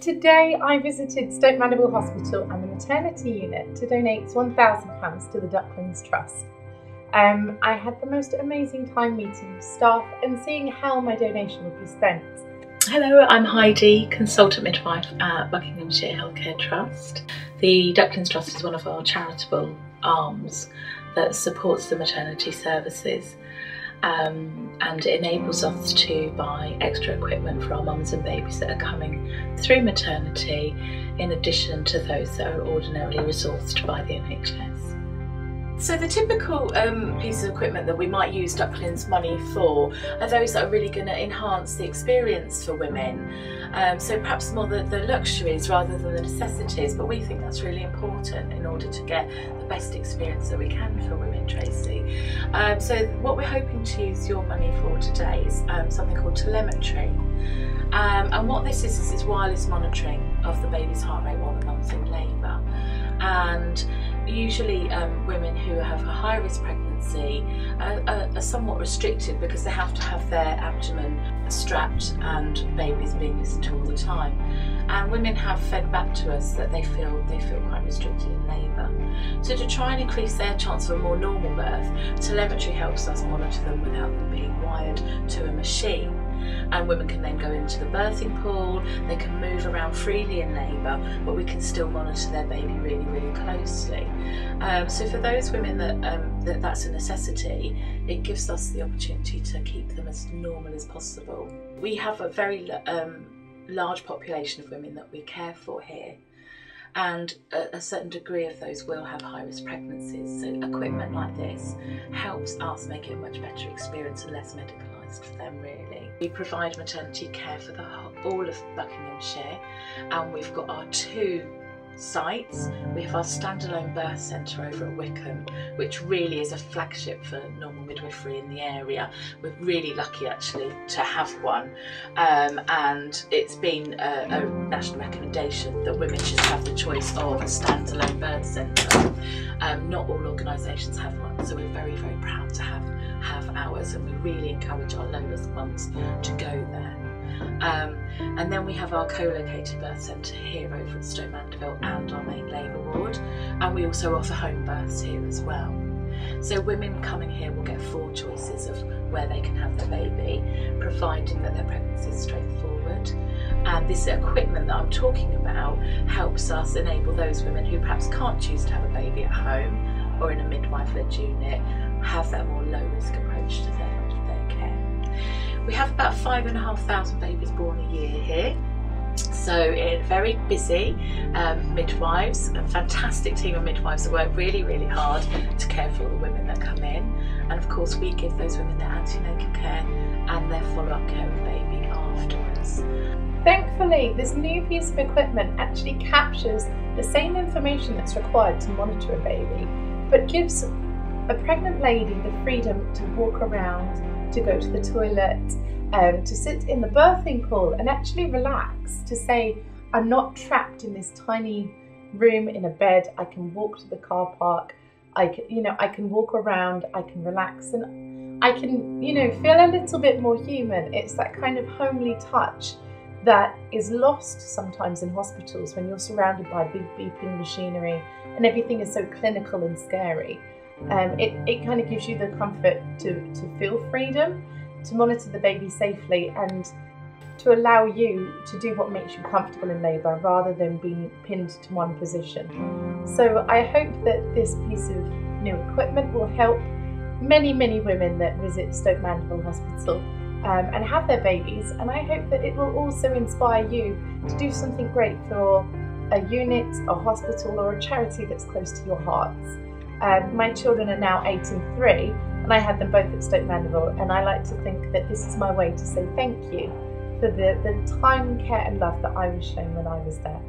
Today I visited Stoke Mandeville Hospital and the maternity unit to donate £1,000 to the Ducklings Trust. Um, I had the most amazing time meeting staff and seeing how my donation would be spent. Hello, I'm Heidi, consultant midwife at Buckinghamshire Healthcare Trust. The Ducklings Trust is one of our charitable arms that supports the maternity services um, and it enables us to buy extra equipment for our mums and babies that are coming through maternity in addition to those that are ordinarily resourced by the NHS. So the typical um, pieces of equipment that we might use Ducklings money for are those that are really going to enhance the experience for women. Um, so perhaps more the, the luxuries rather than the necessities, but we think that's really important in order to get the best experience that we can for women, Tracy. Um, so what we're hoping to use your money for today is um, something called telemetry. Um, and what this is, is wireless monitoring of the baby's heart rate while the mum's in labour. And usually um, women who have a high risk pregnancy are, are, are, somewhat restricted because they have to have their abdomen strapped and babies being listened to all the time. And women have fed back to us that they feel they feel quite restricted in labour. So to try and increase their chance of a more normal birth, telemetry helps us monitor them without them being wired to a machine and women can then go into the birthing pool, they can move around freely in labour, but we can still monitor their baby really, really closely. Um, so for those women that, um, that that's a necessity, it gives us the opportunity to keep them as normal as possible. We have a very um, large population of women that we care for here and a, a, certain degree of those will have high risk pregnancies. So equipment like this helps us make it a much better experience and less medicalised for them really. We provide maternity care for the all of Buckinghamshire and we've got our two sites. We have our standalone birth centre over at Wycombe, which really is a flagship for normal midwifery in the area. We're really lucky actually to have one, um, and it's been a, a, national recommendation that women should have the choice of a standalone birth centre. Um, not all organisations have one, so we're very, very proud to have have ours, and we really encourage our low-risk mums to go there. Um, and then we have our co-located birth centre here over at Stoke Mandeville and our main labour ward. And we also offer home births here as well. So women coming here will get four choices of where they can have their baby, providing that their pregnancy is straightforward. And this equipment that I'm talking about helps us enable those women who perhaps can't choose to have a baby at home or in a midwife-led unit have that more low-risk approach to their we have about five and a half thousand babies born a year here. So it's very busy um, midwives, a fantastic team of midwives that work really, really hard to care for all the women that come in. And of course we give those women their antenatal care and their follow-up care of baby afterwards. Thankfully, this new piece of equipment actually captures the same information that's required to monitor a baby, but gives a pregnant lady the freedom to walk around to go to the toilet, um, to sit in the birthing pool and actually relax, to say, I'm not trapped in this tiny room in a bed. I can walk to the car park. I can, you know, I can walk around. I can relax, and I can, you know, feel a little bit more human. It's that kind of homely touch that is lost sometimes in hospitals when you're surrounded by big beeping machinery and everything is so clinical and scary. Um, it, it kind of gives you the comfort to, to feel freedom, to monitor the baby safely, and to allow you to do what makes you comfortable in labour rather than being pinned to one position. So I hope that this piece of new equipment will help many, many women that visit Stoke Mandeville Hospital um, and have their babies. And I hope that it will also inspire you to do something great for a unit, a hospital, or a charity that's close to your hearts. Um, my children are now eight and three, and I had them both at Stoke Mandeville. And I like to think that this is my way to say thank you for the, the time, care, and love that I was shown when I was there.